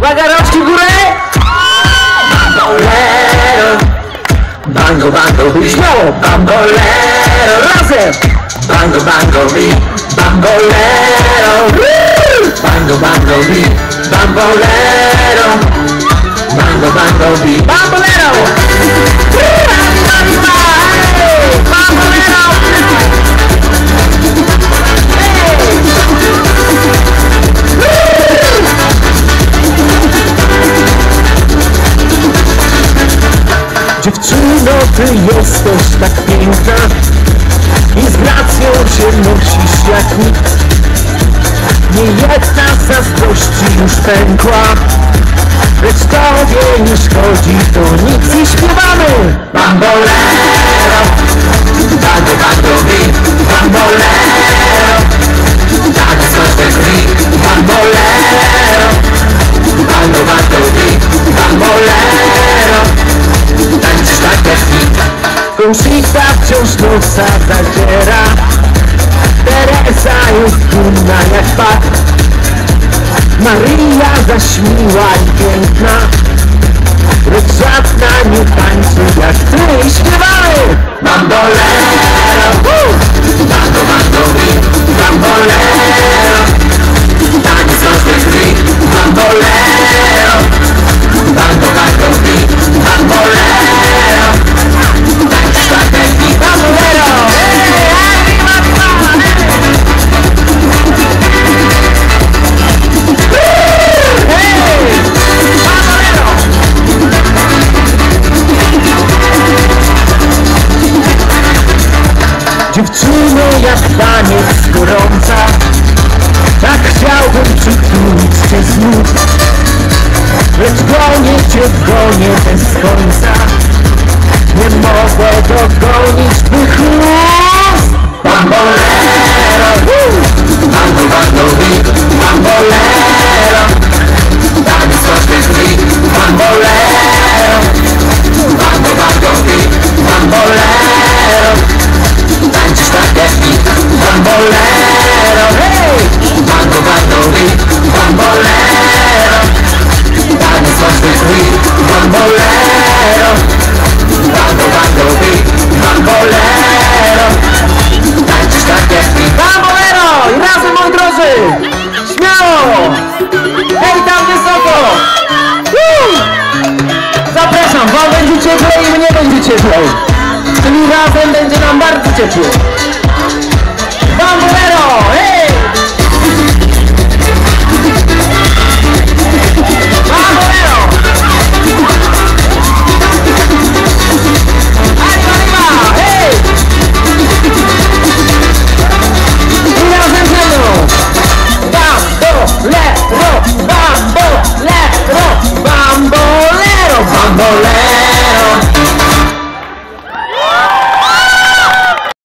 Uwaga, rączki w górę! Bambolero Bango, bango, Śmiało! Bambolero Razem! Bango, bango, bi Bambolero! Bango, bango, bi Bambolero Bango, bango, bi Bambolero Dziewczyno, ty jesteś tak piękna? I z gracją się nosisz jak nikt. Nie jedna z zazdrości już pękła. Lecz tobie nie szkodzi to nic i śpiewamy. Bambolero bango, mi Bambolero солнца дождера Тереза юная пар Мария зашмила агентна Рычат на них антияк Dziewczyno jak taniec gorąca. Tak chciałbym przytulić cię znów. Lecz gonię cię, gonię bez końca Bambolero Taniec koszty krwi Bambolero Bango, bango, beat Bambolero Tańczysz tak jak nikt Bambolero! I razem moi drodzy! Śmiało! Hej tam wysoko! Zapraszam, wam będzie cieplej i mnie będzie cieplej. Czyli razem będzie nam bardzo ciepło.